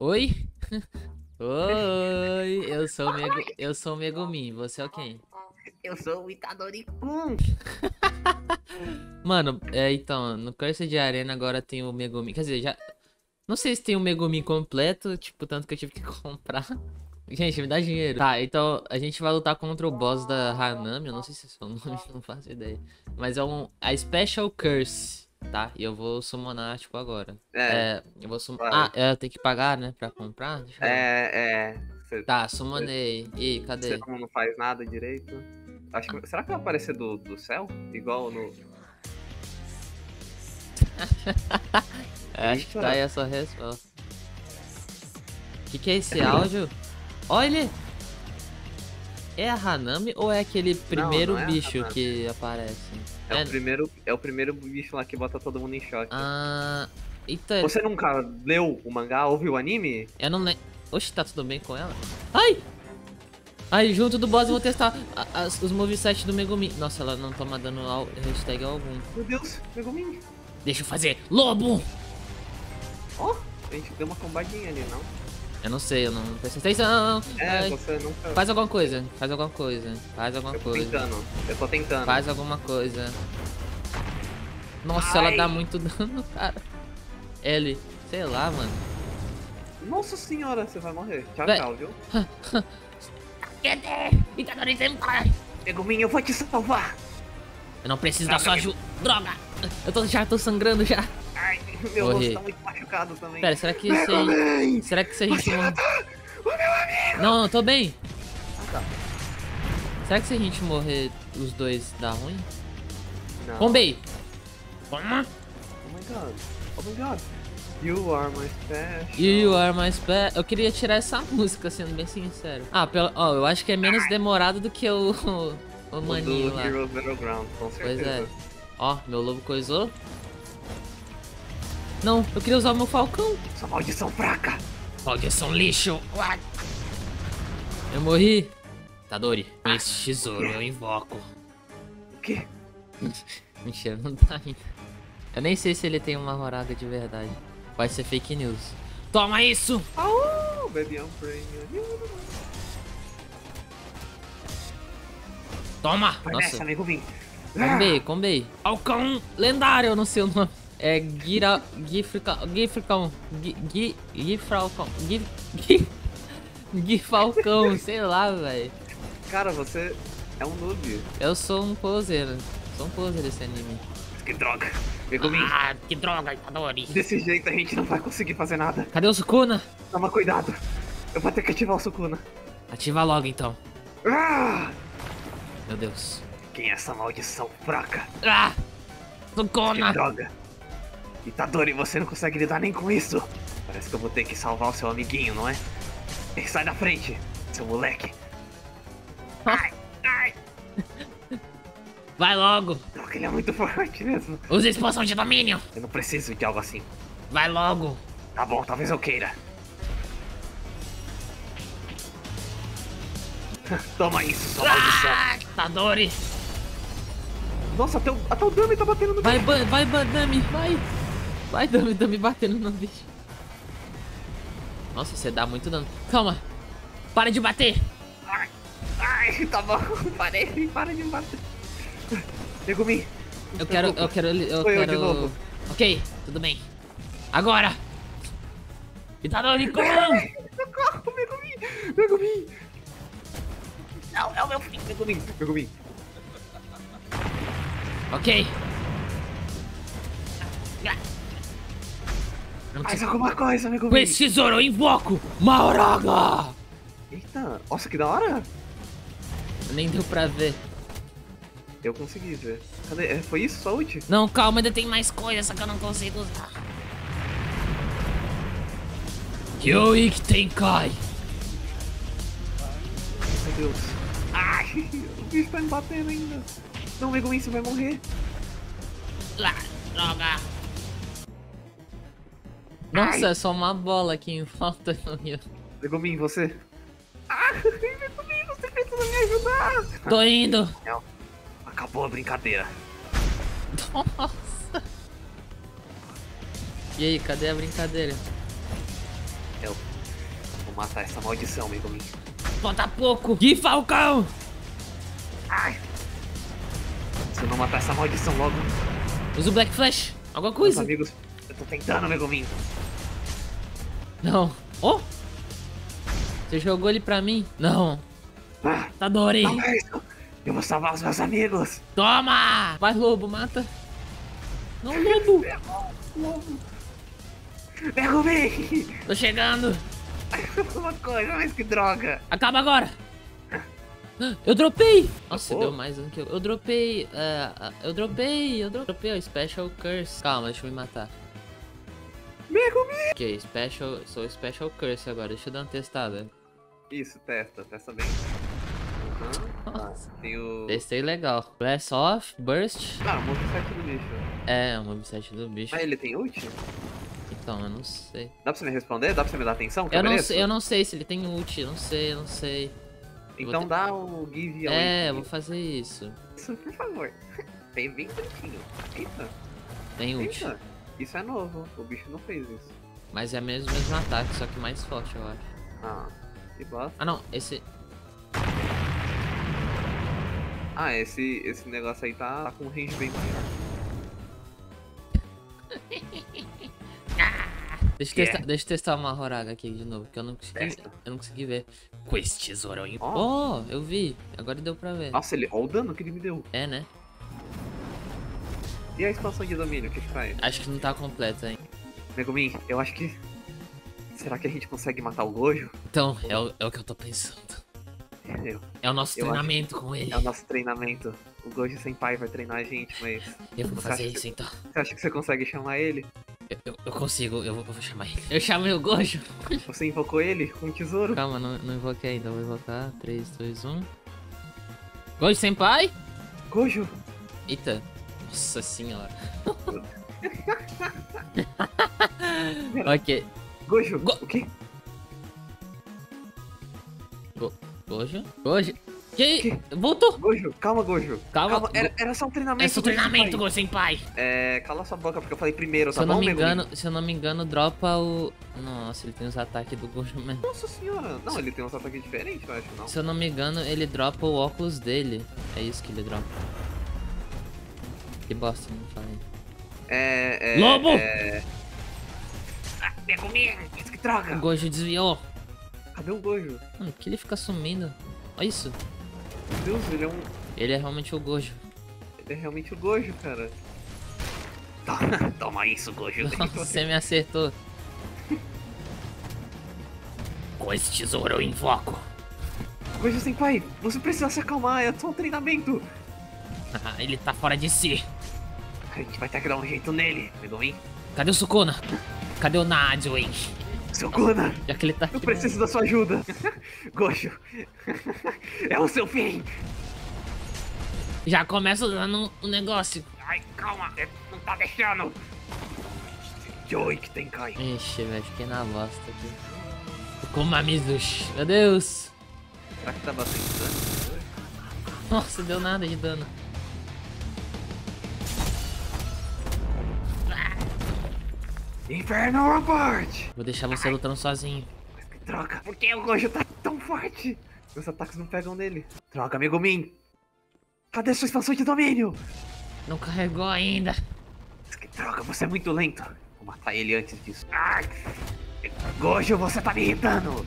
Oi? Oi, eu sou o Mego, eu sou o Megumin, você é o quem? Eu sou o Itadori-kun. Mano, é, então, no Curse de Arena agora tem o Megumin, quer dizer, já... Não sei se tem o Megumin completo, tipo, tanto que eu tive que comprar. Gente, me dá dinheiro. Tá, então a gente vai lutar contra o boss da Hanami, eu não sei se é seu nome, não faço ideia. Mas é um, a Special Curse, tá? E eu vou summonar, tipo, agora. É, eu vou. Ah, eu tenho que pagar, né, pra comprar? É, é. Você, Tá, summonei. Ih, cadê? você como não faz nada direito. Acho que, será que vai aparecer do, do céu? Igual no. É, Acho que tá aí a sua resposta. Que que é esse áudio? Olha! É a Hanami ou é aquele primeiro não é a bicho que aparece? É, o primeiro, é o primeiro bicho lá que bota todo mundo em choque. Ah. Eita, Você nunca leu o mangá, ouviu o anime? eu não lembro. Oxe, tá tudo bem com ela? Ai! Aí, junto do boss, eu vou testar as- os moveset do Megumin. Nossa, ela não toma dano ao hashtag algum. Meu Deus, Megumin. Deixa eu fazer. Lobo! Ó, a gente deu uma combadinha ali, não? Eu não sei, eu não prestei atenção. É, Ai. você nunca. Faz alguma coisa, faz alguma coisa, faz alguma Eu tô coisa. tentando, eu tô tentando. Faz alguma coisa. Nossa, ela Ai. dá muito dano, cara. L, sei lá, mano. Nossa senhora, você vai morrer. Tchau, Vai. tchau, viu? Megumin, eu vou te salvar. Eu não preciso da sua ajuda. Droga! Eu tô, já tô sangrando já. Ai, meu Morri. rosto tá muito machucado também. Pera, será que se a gente... Megumin! Será que se a gente morrer... O meu amigo! Não, não, tô bem. Ah, tá. Será que se a gente morrer os dois dá ruim? Não. Bombei! Toma! Oh my god. Oh my god. You are my special. You are my spe... Eu queria tirar essa música, sendo bem sincero. Ah, pelo... ó, eu acho que é menos demorado do que o... O O maninho do lá. Heroes Battleground, com Pois é. Ó, meu lobo coisou. Não, eu queria usar o meu falcão. Sua maldição fraca. Maldição lixo. Eu morri. Tadori, com esse tesouro eu invoco. O quê? Mentira, não tá ainda. Eu nem sei se ele tem uma horaga de verdade. Vai ser fake news. Toma isso! Baby, I'm praying. Toma! Vai Nossa, nessa, Megumin. combei, combei. Falcão lendário, eu não sei o nome. É Gira... Gifricão... Gifricão... Gi- Gi... Gifralcão... Gi... Gi... Gifalcão, sei lá, velho. Cara, você é um noob. Eu sou um poser. Sou um poser desse anime. Que droga. Megumin, Ah, que droga, Itadori. desse jeito a gente não vai conseguir fazer nada. Cadê o Sukuna? Toma cuidado. Eu vou ter que ativar o Sukuna. Ativa logo, então. Ah! Meu Deus. Quem é essa maldição fraca? Ah! Que Sukuna! droga. Itadori, você não consegue lidar nem com isso. Parece que eu vou ter que salvar o seu amiguinho, não é? Ei, Sai da frente, seu moleque. Ai, ai. Vai logo! Droga, ele é muito forte mesmo. Use expansão de domínio! Eu não preciso de algo assim. Vai logo! Tá bom, talvez eu queira. Toma isso, sua maldição. Ah! Itadori! Nossa, até o, até o Dami tá batendo no Vai, Ban- vai, Bandami, vai! Vai, Dami, Dami batendo no bicho. Nossa, você dá muito dano. Calma! Para de bater! Ai, ai, tá bom, parei, para de me bater. Megumi, Eu quero, eu quero, eu eu quero... novo. Ok, tudo bem. Agora! Itadori, como? Socorro, Megumi, Megumi. Não, é o meu filho, Megumi, Megumi. Ok. Faz alguma coisa, Megumi. Com esse tesouro eu invoco Maoraga! Eita, nossa, que da hora. Nem deu pra ver. Eu consegui ver. Cadê? É, Foi isso, sua ult? Não, calma, ainda tem mais coisa, só que eu não consigo usar. Yoik Tenkai! Meu Deus. Ai, o bicho tá me batendo ainda. Não, Megumi, você vai morrer. Lá, droga! Nossa, é só uma bola aqui em volta no rio. Você. Ah, Megumi, você precisa me ajudar. Tô indo! Não, acabou a brincadeira. Nossa! E aí, cadê a brincadeira? Eu vou matar essa maldição, Megumin. Falta pouco. Gui Falcão. Ai! Se eu não matar essa maldição logo, Usa o Black Flash. Alguma meus coisa. amigos, eu tô tentando, Megumin. Não. Oh! Você jogou ele pra mim? Não. Ah, Tá é isso! Eu vou salvar os meus amigos! Toma! Vai, lobo, mata. Não, lobo. Megumin! Tô chegando. Uma coisa, mas que droga! Acaba agora. Eu dropei. Nossa, Oh. deu mais um que eu. Eu dropei. é, eu dropei. Eu dropei o Special Curse. Calma, deixa eu me matar. Megumin! Ok, Special. Sou Special Curse agora. Deixa eu dar uma testada. Isso, testa, testa bem. Aham. Nossa. Tem o. Testei legal. Blast Off, Burst. Ah, o moveset do bicho. É, um moveset do bicho. Ah, ele tem ult? Então, eu não sei. Dá pra você me responder? Dá pra você me dar atenção? Eu não, eu não sei se ele tem ult, eu não sei, eu não sei. Então ter- dá o give É, vou fazer isso. Isso, por favor. Tem bem bonitinho. Eita, Tem ult. eita. Isso é novo. O bicho não fez isso. Mas é mesmo mesmo ataque, só que mais forte, eu acho. Ah, que bosta. Ah não, esse. Ah, esse, esse negócio aí tá, tá com um range bem maior. Deixa eu, Que é? testar, deixa eu testar uma Horaga aqui de novo, que eu não consegui. Testa. Eu não consegui ver. Com esse tesourão em. Ó. Oh, eu vi. Agora deu pra ver. Nossa, ele, olha o dano que ele me deu. É, né? E a expansão de domínio, o que que faz? Acho que não tá completa ainda. Megumin, eu acho que... Será que a gente consegue matar o Gojo? Então, é o, é o que eu tô pensando. Eu, É o nosso Eu acho- treinamento com ele. é o nosso treinamento. O Gojo Senpai vai treinar a gente, mas... Eu vou fazer isso então. Você acha que você consegue chamar ele? Eu, eu, consigo, eu vou, eu vou chamar ele. Eu chamei o Gojo. Você invocou ele com um tesouro? Calma, não, não invoquei ainda. Eu vou invocar. 3, 2, 1. Gojo Senpai? Gojo! Eita. Nossa senhora. ok. Gojo! Go- O quê? Gojo? Gojo? Que? Voltou! Gojo, calma, Gojo. Calma. Era, era só um treinamento. É seu Gojo treinamento. Gojo Senpai! É, cala sua boca porque eu falei primeiro, Se tá eu não bom, me engano, se eu não me engano, dropa o. Nossa, ele tem os ataques do Gojo mesmo. Nossa senhora. Não, ele tem uns ataques diferentes, eu acho, não. Se eu não me engano, ele dropa o óculos dele. É isso que ele dropa. Que bosta, não falei. É, é... Lobo! É... Ah, Megumin! Isso que O droga! Gojo desviou. Cadê o Gojo? Mano, por que ele fica sumindo? Olha isso. Meu Deus, ele é um... Ele é realmente o Gojo. Ele é realmente o Gojo, cara. Toma, toma isso, Gojo. Nossa, você me acertou. Com esse tesouro eu invoco. Gojo Senpai, você precisa se acalmar, é só um treinamento. ele tá fora de si. A gente vai ter que dar um jeito nele, Megumin. Cadê o Sukuna? Cadê o Nadwin? Seu Kuna, Já que ele tá aqui. eu preciso da sua ajuda. Gojo, é o seu fim. Já começa dando um negócio. Ai, calma, é- não tá deixando. Joey que tem Kai. Ixi, velho, fiquei na bosta aqui. Com Mamizushi. Meu Deus. Será que tá bastante dano? Nossa, deu nada de dano. Inferno Report! Vou deixar você lutando sozinho. Mas que droga, por que o Gojo tá tão forte? Meus ataques não pegam nele. Droga, Megumin. Cadê sua expansão de domínio? Não carregou ainda. Mas que droga, você é muito lento. Vou matar ele antes disso. Ai, Gojo, você tá me irritando.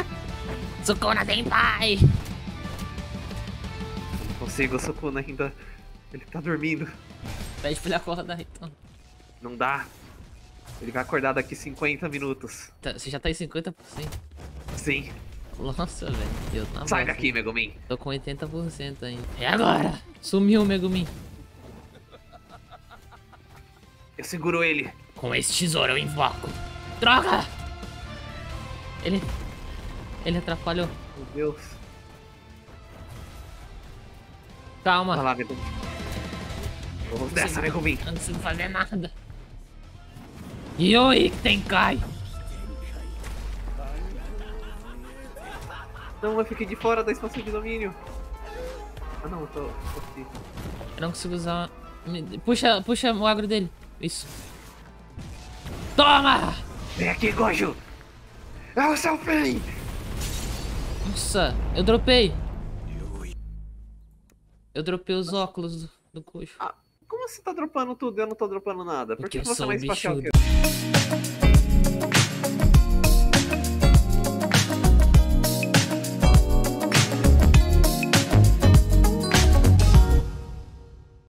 Sukuna Senpai. Não consigo, Sukuna ainda... Ele tá dormindo. Pede pra ele acordar então. Não dá. Ele vai acordar daqui 50 minutos. Tá, Você já tá em 50%. Sim. Nossa, velho. Eu Sai daqui, Megumin. Tô com 80% ainda. E agora? Sumiu o Megumin. Eu seguro ele. Com esse tesouro eu invoco. Droga! Ele. Ele atrapalhou. Meu Deus. Vai Calma. lá, Megumin. Vamos dessa, Megumin. Eu não consigo fazer nada. Yoi Tenkai. Não, eu fiquei de fora da expansão de domínio. Ah não, eu tô. Eu não consigo usar. Puxa, puxa o agro dele. Isso. Toma! Vem aqui, Gojo! É o seu fim! Nossa, eu dropei. Eu dropei os óculos do, do coxo. Ah, como você tá dropando tudo e eu não tô dropando nada? Por Porque que eu você sou é mais espacial que?